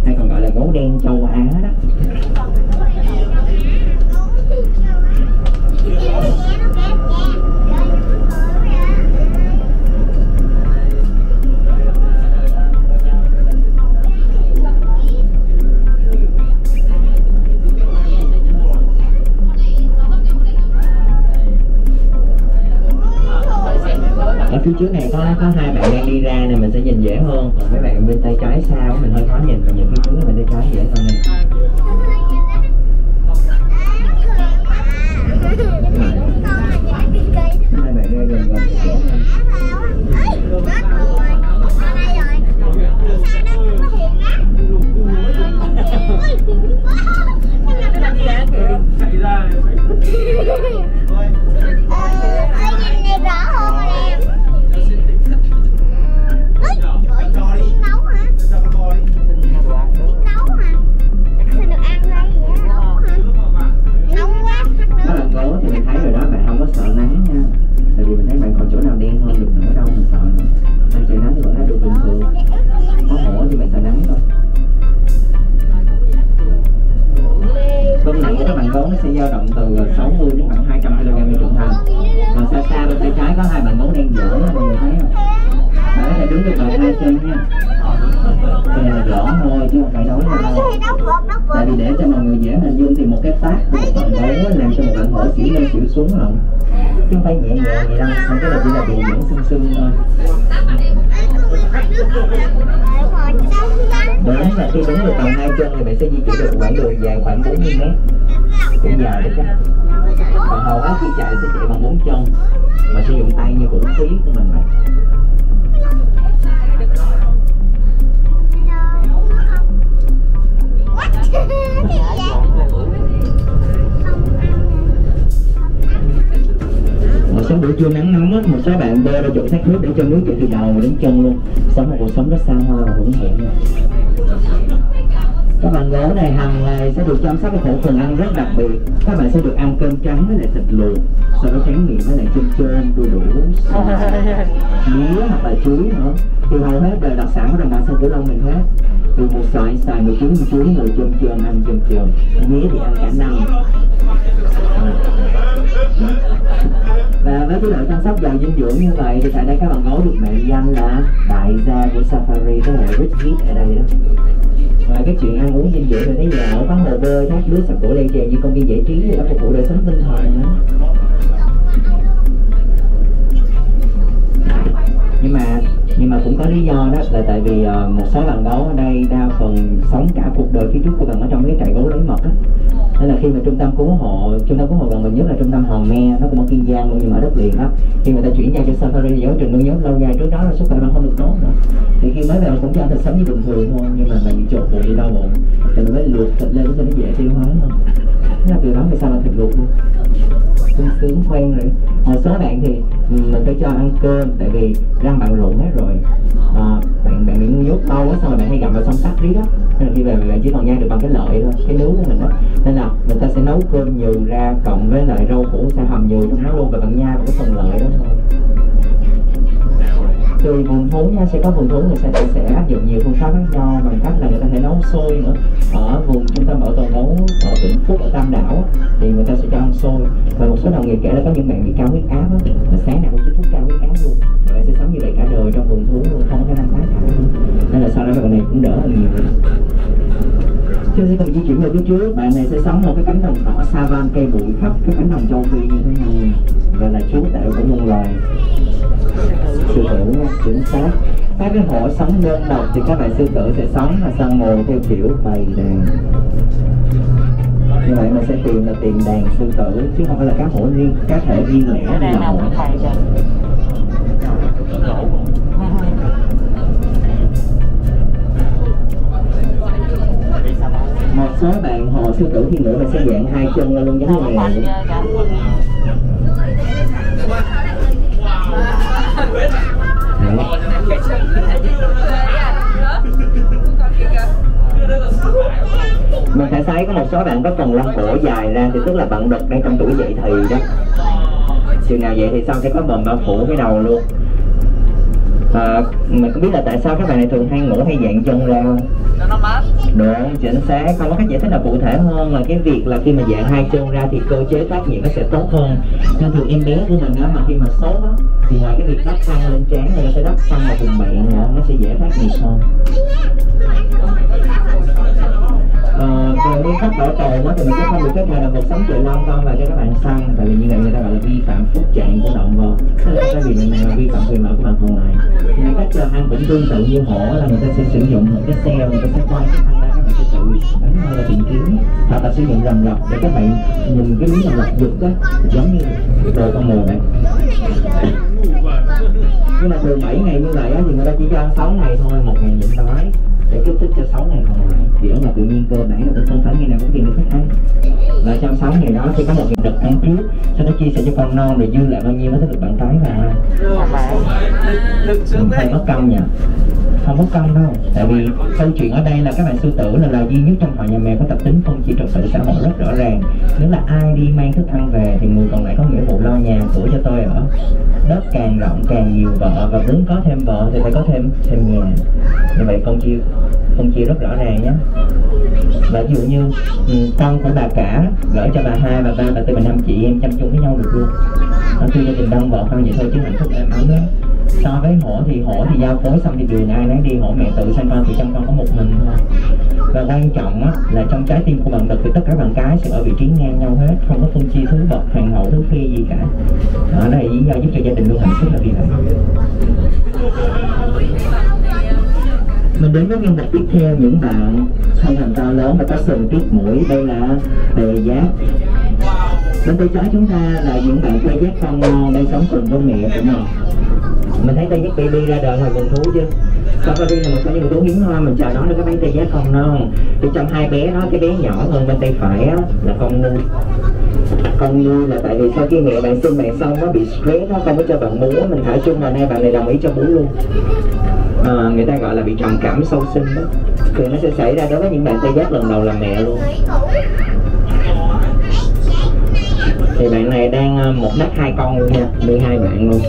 hay còn gọi là gấu đen châu Á đó. Phía trước này có có hai bạn đang đi ra nên mình sẽ nhìn dễ hơn. Còn mấy bạn bên tay trái sau mình hơi khó nhìn và nhìn phía trước bên tay trái dễ hơn nè. Hai bạn ra gần gần cân nó sẽ dao động từ 60 đến khoảng 200 kg khi trưởng thành còn xa xa bên tay trái có hai bạn gấu đen dở mọi người thấy không? Bạn có thể đứng được bằng hai chân nha. Cái là gõ thôi, chứ không phải đấu nhau đâu. Tại vì để cho mọi người dễ hình dung thì một cái tác của một bạn gấu làm cho một bạn hổ chỉ lên chịu xuống lận chứ không phải nhẹ nhàng gì đâu không cái là chỉ là bị dưỡng sưng sưng thôi. Đúng là khi đứng được bằng hai chân thì bạn sẽ di chuyển được quãng đường dài khoảng 40 mét cũng dài đấy chứ còn hầu hết khi chạy sẽ chạy bằng bốn chân mà sử dụng tay như vũ khí của mình vậy một số buổi trưa nắng nóng á, một số bạn bơi ra chỗ thác nước để cho nước chạy từ đầu đến chân luôn. Sống một cuộc sống rất xa hoa và hưởng thụ nha các bạn gấu này hàng ngày sẽ được chăm sóc cái khẩu phần ăn rất đặc biệt. Các bạn sẽ được ăn cơm trắng với lại thịt luộc sau đó tráng miệng với lại chôm chôm đu đủ. Mía hoặc là chuối nữa. Thì hầu hết đều đặc sản của đồng bằng sông cửu long mình hết. Từ một xoài xoài một chuối một chuối một chôm chôm ăn chôm chôm. Mía thì ăn cả năm. Và với chế độ chăm sóc giàu dinh dưỡng như vậy thì tại đây các bạn gấu được mệnh danh là đại gia của safari tức là rich kid ở đây đó ngoài cái chuyện ăn uống dinh dưỡng rồi thấy giờ ở quán hồ bơi thác nước sập cổ len trèo như công viên giải trí thì nó phục vụ đời sống tinh thần nữa. Nhưng mà nhưng mà cũng có lý do đó là tại vì uh, một số bạn gấu ở đây đa phần sống cả cuộc đời phía trước của bạn ở trong cái trại gấu lấy mật á. Nên là khi mà trung tâm cứu hộ trung tâm cứu hộ gần mình nhất là trung tâm hòn me nó cũng ở kiên giang luôn nhưng mà ở đất liền đó khi người ta chuyển giao cho safari giáo trình nuôi nhốt lâu dài trước đó là sức khỏe bạn không được tốt nữa. Thì khi mới về cũng cho ăn thịt sống như bình thường thôi nhưng mà mình bị chột dạ bụng bị đau bụng. Thì mình mới luộc thịt lên để cho nó dễ tiêu hóa hơn thế là từ đó thì sao là thịt luộc luôn? Sung sướng quen rồi. Một số bạn thì ừ, mình phải cho ăn cơm tại vì răng bạn rụng hết rồi. À, bạn bạn bị nhốt đau quá xong rồi bạn hay gặm vào xong tắt riết đó nên là khi về bạn chỉ còn nhai được bằng cái lợi thôi cái nướng của mình đó nên là người ta sẽ nấu cơm nhừ ra cộng với lại rau củ sẽ hầm nhừ trong nó luôn và bạn nhai vào cái phần lợi đó thôi tùy vườn thú nha sẽ có vườn thú người sẽ sẽ áp dụng nhiều phương pháp khác nhau bằng cách là người ta sẽ nấu sôi nữa. Ở vùng trung tâm bảo tồn gấu ở vĩnh phúc ở tam đảo thì người ta sẽ cho ăn sôi và một số đồng nghiệp kể là có những bạn bị cao huyết áp á sáng nào cũng chích thuốc cao huyết áp luôn. Và bạn sẽ sống như vậy cả đời trong vườn thú luôn không có năng tái tạo. Nên là sau đó bạn này cũng đỡ hơn nhiều. Trước khi mình di chuyển về phía trước, bạn này sẽ sống một cái cánh đồng cỏ savan cây bụi khắp cái cánh đồng châu Phi như thế này. Và là chúa tể của muôn loài sư tử nha chính xác. Các cái hộ sống đơn độc thì các bạn sư tử sẽ sống và săn mồi theo kiểu bầy đàn? Như vậy mình sẽ tìm là tìm đàn sư tử chứ không phải là các hộ riêng cá thể riêng lẻ là hộ một số bạn hồ sư tử thiên ngữ mình sẽ dạng hai chân lên luôn giống như này mình sẽ thấy có một số bạn có phần lông cổ dài ra thì tức là bạn đực đang trong tuổi dậy thì đó. Chừng nào vậy thì sau sẽ có bầm bao phủ cái đầu luôn. À, mình không biết là tại sao các bạn này thường hay ngủ hay dạng chân ra không? Đúng chính xác. Không có cách giải thích nào cụ thể hơn là cái việc là khi mà dạng hai chân ra thì cơ chế phát nhiệt nó sẽ tốt hơn. Nên thường em bé của mình đó mà khi mà sốt á thì ngoài cái việc đắp khăn lên trán thì nó sẽ đắp khăn vào vùng miệng nữa nó sẽ dễ phát nhiệt hơn uh, nguyên tắc bảo tồn thì mình sẽ không được phép ngoài động vật sống chạy lông con và cho các bạn săn tại vì như vậy người ta gọi là vi phạm phúc trạng của động vật. Tức là cái việc này là vi phạm quyền lợi của bạn còn lại. Thì cách ờ, cho ăn cũng tương tự như hổ là người ta sẽ sử dụng một cái xe người ta sẽ quay cái ăn ra các bạn sẽ tự đánh hơi là tìm kiếm. Hoặc là sử dụng rầm rập để các bạn nhìn cái miếng rầm rập giật á giống như đồ con mồi vậy. Nhưng mà từ 7 ngày như vậy á thì người ta chỉ cho ăn 6 ngày thôi một ngày nhịn đói để kích thích cho 6 ngày còn lại. Kiểu là tự nhiên cơ bản là cũng không phải ngày nào cũng tìm được thức ăn. Và trong 6 ngày đó sẽ có một ngày đợt ăn trước. Sau đó chia sẻ cho con non rồi dư lại bao nhiêu nó sẽ được bạn tái vào không mất công nhỉ? Không có công đâu. Tại vì câu chuyện ở đây là các bạn sư tử là loài duy nhất trong họ nhà mèo có tập tính phân chia trật tự xã hội rất rõ ràng. Nếu là ai đi mang thức ăn về thì người còn lại có nghĩa vụ lo nhà cửa cho tôi ở đất càng rộng càng nhiều vợ. Và muốn có thêm vợ thì phải có thêm thêm nhà. Như vậy con chia phân chia rất rõ ràng nhé. Và ví dụ như ừ, con của bà cả gửi cho bà hai bà ba bà tư bà năm chị em chăm chung với nhau được luôn. Nó tuy gia đình đông vợ con vậy thôi chứ hạnh phúc em ấm lắm so với hổ thì hổ thì giao phối xong thì đường ai nấy đi hổ mẹ tự sinh con thì trong con có một mình thôi. Và quan trọng á, là trong trái tim của bạn đực thì tất cả bạn cái sẽ ở vị trí ngang nhau hết không có phân chia thứ bậc hoàng hậu thứ phi gì cả. Đó là lý do giúp cho gia đình luôn hạnh phúc là vì vậy mình đến với nhân vật tiếp theo, những bạn thân hình to lớn và có sừng tiết mũi đây là bề giác. Bên tay trái chúng ta là những bạn tê giác con đang sống cùng với mẹ của mình. Mình thấy tay giác baby ra đời ngoài vườn thú chưa Safari là một trong những vườn thú hiếm hoa mình chờ nó được các bé tay giác con non thì trong hai bé đó cái bé nhỏ hơn bên tay phải á, là con nuôi. Con nuôi là tại vì sau khi mẹ bạn sinh bạn xong nó bị stress nó không có cho bạn bú mình thả chung là nay bạn này đồng ý cho bú luôn. À, người ta gọi là bị trầm cảm sâu sinh đó thì nó sẽ xảy ra đối với những bạn tê giác lần đầu làm mẹ luôn. Thì bạn này đang à, một nách hai con luôn nha nuôi hai bạn luôn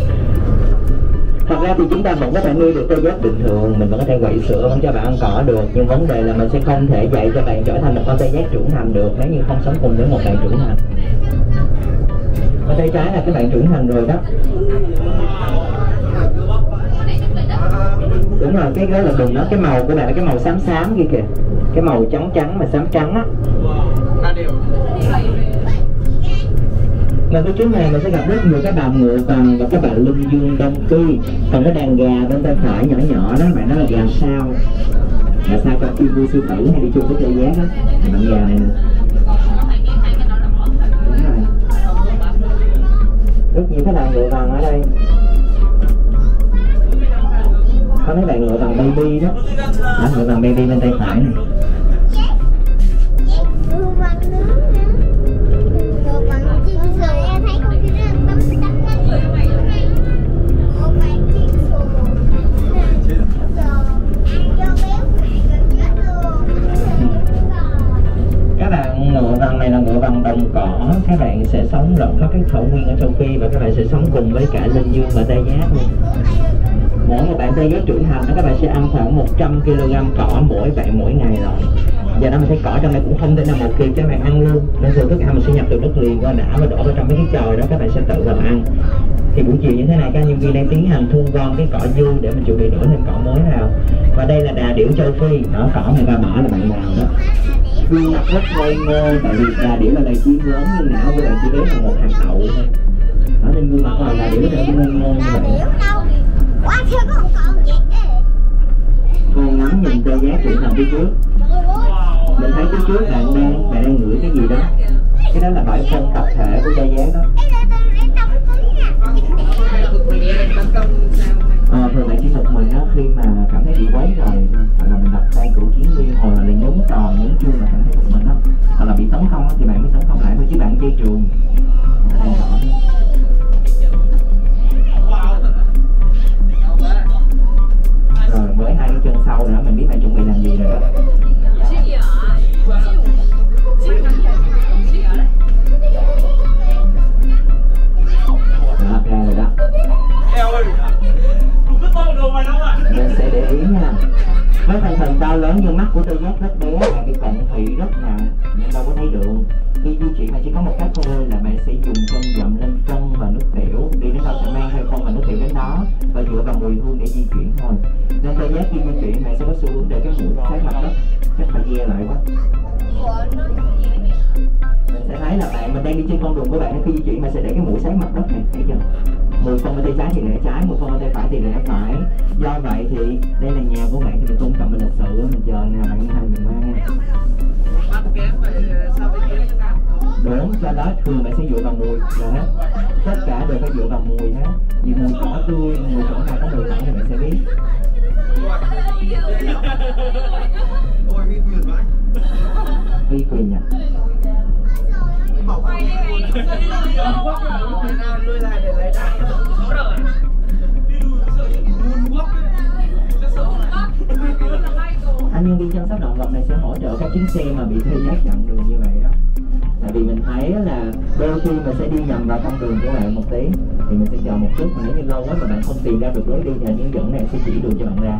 thật ra thì chúng ta vẫn có thể nuôi được tê giáp bình thường, mình vẫn có thể quậy sữa vẫn cho bạn ăn cỏ được. Nhưng vấn đề là mình sẽ không thể dạy cho bạn trở thành một con tê giác trưởng thành được nếu như không sống cùng với một bạn trưởng thành. Ở tay trái là các bạn trưởng thành rồi đó. Đúng rồi, cái đó là đừng đó. Cái màu của bạn là cái màu xám xám kia kìa. Cái màu trắng trắng mà xám trắng á và cái chú này mình sẽ gặp rất nhiều các bà ngựa vàng và các bà lưng dương đông cư còn cái đàn gà bên tay phải nhỏ nhỏ đó bạn nói là gà sao gà sao con yêu vui sư tử hay đi chung với tê giác đó bạn gà này nè rất nhiều cái đàn ngựa vàng ở đây có mấy bạn ngựa vàng baby đó đó ngựa vàng baby bên tay phải này đồng cỏ, các bạn sẽ sống rộng khắp các thảo nguyên ở châu phi và các bạn sẽ sống cùng với cả linh dương và tê giác luôn. Mỗi một bạn tê giác trưởng thành, các bạn sẽ ăn khoảng 100 kg cỏ mỗi bạn mỗi ngày rồi. Giờ đó mình thấy cỏ trong này cũng không thể nào một kỳ các bạn ăn luôn. Nên thường thức ăn mình sẽ nhập từ đất liền qua đã và đổ vào trong mấy cái chòi đó, các bạn sẽ tự vào ăn. Thì buổi chiều như thế này, các nhân viên đang tiến hành thu gom cái cỏ dư để mình chuẩn bị đổ thêm cỏ mới vào và đây là đà điểu châu phi. Đó cỏ người ta bỏ là bạn nào đó. Gương mặt rất ngây ngô tại vì đà điểu là loài chim lớn nhưng não của bạn chỉ bé là một hạt đậu thôi. Đó nên gương mặt của đà điểu rất ngây ngô như vậy. Quá chưa có con vậy con ngắm nhìn tê giác chuyển thành phía trước. Mình thấy phía trước bạn đang bạn đang ngửi cái gì đó. Cái đó là bãi phân tập thể của tê giác đó. À, Ờ, thường bạn chỉ một mình đó khi mà cảm thấy hoặc là cửu chiến liên hoặc là nhúng tròn nhúng chuông mà cảm thấy một mình đó hoặc là bị tấn công thì bạn mới tấn công lại thôi, chứ bạn chơi trường. Rồi, với hai cái chân sau nữa, mình biết bạn chuẩn bị làm gì rồi đó. Phần lớn nhưng mắt của tê giác rất bé và bị cận thị rất nặng nên đâu có thấy đường khi di chuyển mà chỉ có một cách thôi là bạn sẽ dùng chân dậm lên phân và nước tiểu. Đi đến đâu sẽ mang theo phân và nước tiểu đến đó và dựa vào mùi hương để di chuyển thôi. Nên tê giác khi di chuyển, bạn sẽ có xu hướng để cái mũi sát mặt đất chắc phải ghe lại quá. Con đường của bạn khi di chuyển bạn sẽ để cái mũi sát mặt đất này thấy chưa mười phân ở tay trái thì để trái mười phân ở tay phải thì để phải do vậy thì đây là nhà của bạn thì mình tôn trọng mình lịch sự mình chờ nào bạn hành mình mang đúng do đó thường bạn sẽ dựa vào mùi là hết tất cả đều phải dựa vào mùi hết vì mùi cỏ tươi mùi chỗ nào có mùi cỏ thì bạn sẽ biết ôi cái quyền vi quyền nhỉ nuôi lại để lấy đá anh nhân viên chăm sóc động vật này sẽ hỗ trợ các chuyến xe mà bị thuê giác chặn đường như vậy đó. Tại vì mình thấy là đôi khi mình sẽ đi nhầm vào con đường của bạn một tí, thì mình sẽ chờ một chút. Mà nếu như lâu quá mà bạn không tìm ra được lối đi thì hướng dẫn này sẽ chỉ đường cho bạn ra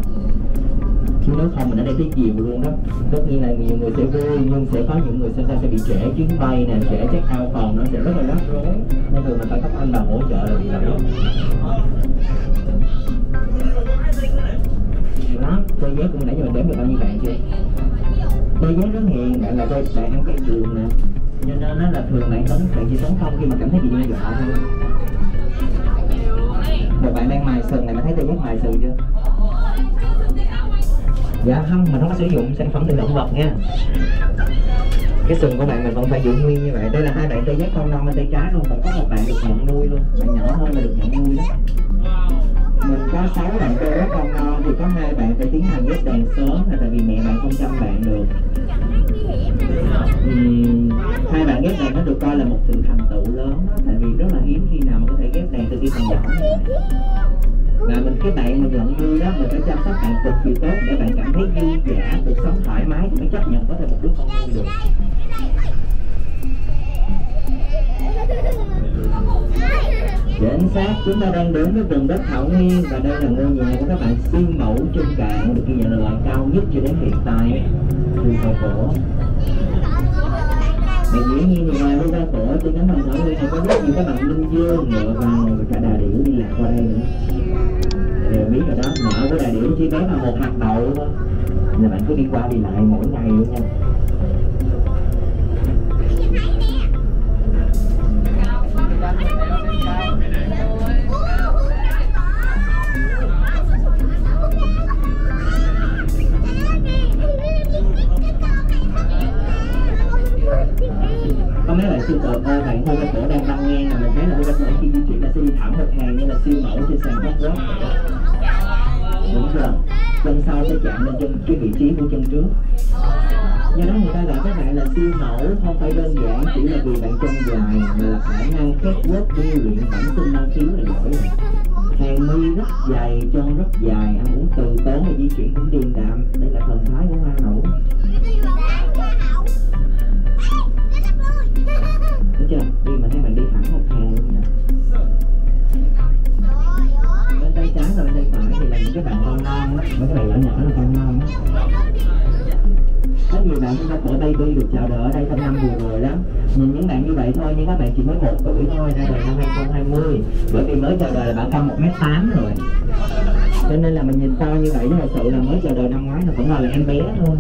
chứ nếu không mình ở đây tới chiều luôn đó. Tất nhiên là nhiều người sẽ vui, nhưng sẽ có những người sẽ, ta sẽ bị trễ chuyến bay nè, trễ check out phòng nó sẽ rất là rắc rối nên thường mình phải cấp anh bà hỗ trợ là bị vậy đó. Tôi vé cũng nãy giờ mình đếm được bao nhiêu bạn chưa? Tôi vé rất hiền, bạn là tôi bạn ăn cái đường nè. Cho nên nó là thường bạn tấn, bạn chỉ tấn không khi mà cảm thấy bị đe dọa thôi. Một bạn đang mài sừng này bạn thấy tôi giúp mài sừng chưa? Dạ không mình không có sử dụng sản phẩm từ động vật nha. Cái sừng của bạn mình vẫn phải giữ nguyên như vậy. Đây là hai bạn tay giác con non bên tay trái luôn. Còn có một bạn được nhận nuôi luôn. Bạn nhỏ hơn là được nhận nuôi đó. Mình có 6 bạn tay giác con non thì có hai bạn phải tiến hành ghép đàn sớm là tại vì mẹ bạn không chăm bạn được. Uhm, hai bạn ghép đàn nó được coi là một sự thành tựu lớn đó, tại vì rất là hiếm khi nào mà có thể ghép đàn từ khi còn nhỏ. như vậy và mình cái bạn mình nhận nuôi đó mình phải chăm sóc bạn cực kỳ tốt để bạn cảm thấy vui vẻ cuộc sống thoải mái thì mới chấp nhận có thể một đứa con nuôi được Chính xác, chúng ta đang đến với vùng đất Thảo Nguyên và đây là ngôi nhà của các bạn siêu mẫu trên cạn được ghi nhận là loại cao nhất cho đến hiện tại từ thời cổ. Và dĩ nhiên thì ngoài ra cổ tôi cánh đồng Thảo Nguyên này có rất nhiều các bạn linh dương, ngựa vàng và cả đà điểu đi lạc qua đây nữa. Đều biết rồi đó, mỡ của đà điểu chỉ bé là một hạt đậu thôi. Là bạn cứ đi qua đi lại mỗi ngày luôn nha. Bạn siêu cái cổ đang băng ngang là mình thấy là hô cổ khi di chuyển là sẽ đi thẳng một hàng như là siêu mẫu trên sàn catwalk đúng rồi. Chân sau sẽ chạm lên chân, cái vị trí của chân trước. Do đó người ta gọi các bạn là siêu mẫu, không phải đơn giản chỉ là vì bạn chân dài, mà là khả năng quốc tư luyện bản sinh năng khiếu là giỏi rồi. Hàng mi rất dày chân rất dài, ăn uống từ tốn và di chuyển cũng điềm đạm. Đây là thần thái của hoa hậu Thấy chưa? Đi mà thấy bạn đi thẳng một hàng luôn nha Bên tay trái và bên tay phải thì là những cái bạn con non á Mấy cái bạn nhỏ nhỏ là con non á Có nhiều bạn chúng ta cổ baby được chào đời ở đây trong năm vừa rồi lắm Nhìn những bạn như vậy thôi nhưng các bạn chỉ mới một tuổi thôi ra đời năm 2020 Bởi vì mới chào đời là bạn cao 1m8 rồi. Cho nên là mình nhìn to như vậy chứ thật sự là mới chào đời năm ngoái là vẫn còn là em bé thôi.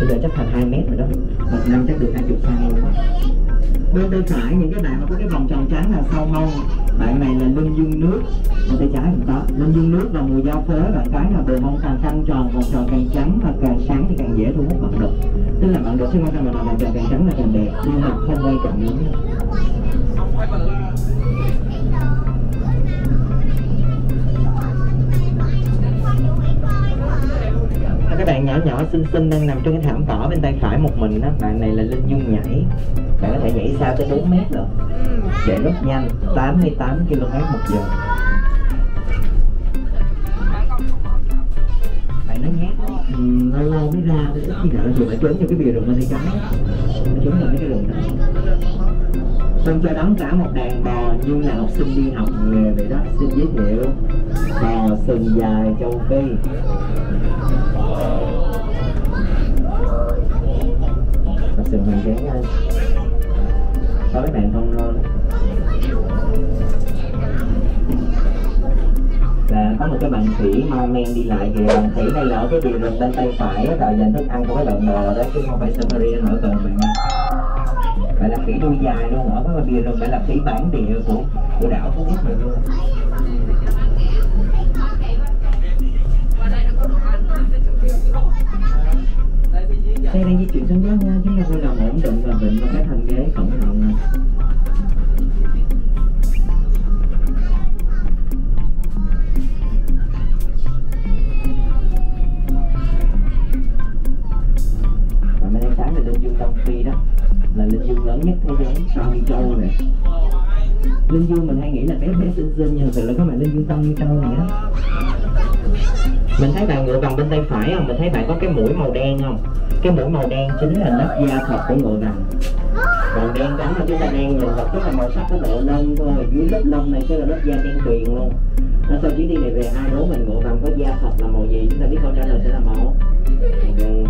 Bây giờ chắc thành 2 mét rồi đó. Một năm chắc được 20 cm luôn đó bên tay phải những cái bạn mà có cái vòng tròn trắng là sau mông. Bạn này là lưng dương nước. Bên tay trái cũng có. Lưng dương nước và mùi giao phớ, bạn cái là bờ mông càng căng tròn, vòng tròn càng trắng và càng sáng thì càng dễ thu hút bạn đực tức là bạn đực sẽ quan tâm là vòng tròn càng trắng là càng đẹp, nhưng mà không quan trọng lắm bạn nhỏ nhỏ xinh xinh đang nằm trên cái thảm cỏ bên tay phải một mình đó. Bạn này là linh dung nhảy. Bạn có thể nhảy xa tới 4 mét rồi chạy rất nhanh 88 km một giờ. Bạn nó nhát ừ, lâu lâu mới ra ít khi nào thường phải trốn cho cái bìa rừng bên tay trái. Nó trốn mấy cái rừng đó. Xong cho đón cả một đàn bò như là học sinh đi học nghề vậy đó. Xin giới thiệu Bò sừng dài châu Phi Bò sừng hoành anh Có mấy bạn không lo là có một cái bạn khỉ mau men đi lại kìa. Bạn khỉ này là ở cái bìa rừng bên tay phải đó, là dành thức ăn của cái lợn bò đó chứ không phải safari ở gần bạn phải là khỉ đuôi dài luôn ở cái bìa rừng phải là khỉ bản địa của của đảo phú quốc mình luôn. Đen không? Cái mũi màu đen chính là lớp da thật của ngựa vằn còn đen trắng là chúng ta đang nhìn vật tức là màu sắc của bộ lông thôi dưới lớp lông này sẽ là lớp da đen tuyền luôn. Nó sau chuyến đi này về ai đố mình ngựa vằn có da thật là màu gì, chúng ta biết câu trả lời sẽ là màu. Okay.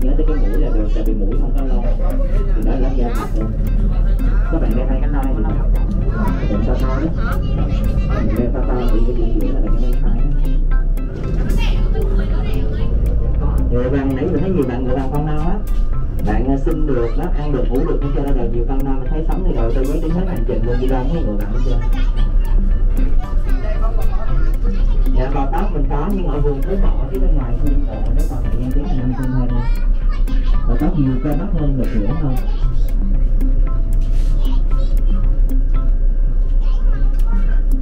nhớ tới cái mũi là được, tại vì mũi không có lông. Thì đó là lớp da thật luôn. Các bạn đeo hai cánh tay thì đừng sao sao đó đeo tay tay thì cái gì giữa là cái bên người bạn nãy mình thấy nhiều bạn người bạn con nao á. Bạn ờ, xin được nó ăn được, ngủ được nó cho ra đời nhiều con nao, mà thấy sống thì rồi, tôi mới đến hết hành trình luôn, đi đâu mấy người bạn chưa? Dạ bò tóc mình có, nhưng ở vùng phú thọ chứ bên ngoài không hộ nếu còn thời gian tiếng năm trăm hơn bò tóc nhiều cơ, bắp hơn được hiểu hơn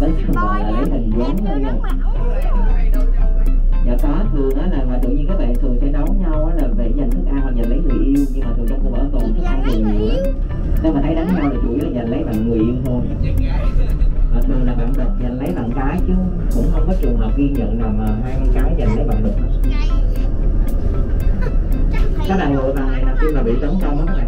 xương bò là lấy hình dáng thôi nha dạ có thường á là mà tự nhiên các bạn thường sẽ đấu nhau á là để giành thức ăn hoặc giành lấy người yêu nhưng mà thường trong khu bảo tồn thức ăn thường nhiều lắm nếu mà thấy đánh nhau thì chủ yếu là giành lấy bằng người yêu thôi. Mà thường là bạn đực giành lấy bạn cái chứ cũng không có trường hợp ghi nhận nào mà hai con cái giành lấy bạn đực các bạn ngồi bằng này là khi mà bị tấn công á các bạn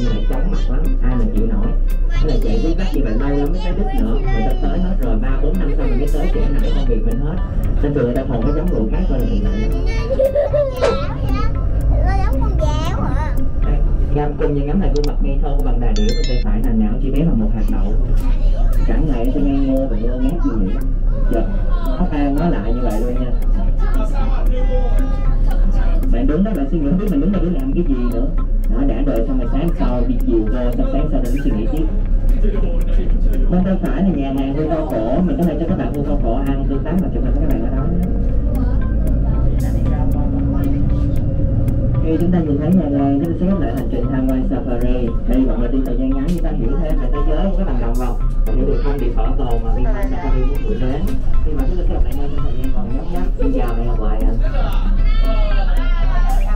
tiếp sắp chóng mặt lắm ai mà chịu nổi. Thế là chạy tiếp bắt như vậy lâu lắm mới tới đích nữa người ta tới hết rồi ba bốn năm sau mình mới tới trẻ nải công việc mình hết. Nên thường người ta còn cái giống ngựa khác coi là mình lại Nó giống con dẻo hả? Cung như ngắm lại gương mặt ngây thơ của bạn đà điểu bên tay phải là não chỉ bé bằng một hạt đậu. Cả ngày sẽ ngây ngô và ngơ ngác như vậy. Dạ, Hóc An nói lại như vậy luôn nha. Bạn đứng đó bạn suy nghĩ không biết mình đứng đây để làm cái gì nữa. Đó, đã đợi xong rồi sáng sau đi chiều vô xong sáng sau để suy nghĩ tiếp. Bên tay phải là nhà hàng hương cao cổ Mình có thể cho các bạn hương cao cổ ăn tương tác và chụp hình với các bạn ở đó. Nhé khi chúng ta nhìn thấy nhà này chúng ta sẽ khép lại hành trình tham quan safari. Đây gọi là đi thời gian ngắn chúng ta hiểu thêm về thế giới của các bạn đồng vào và hiểu được thông điệp bảo tồn mà viên safari muốn gửi đến khi mà chúng ta sẽ gặp lại nhau trong thời gian còn ngắn ngắn xin chào và hẹn gặp lại anh.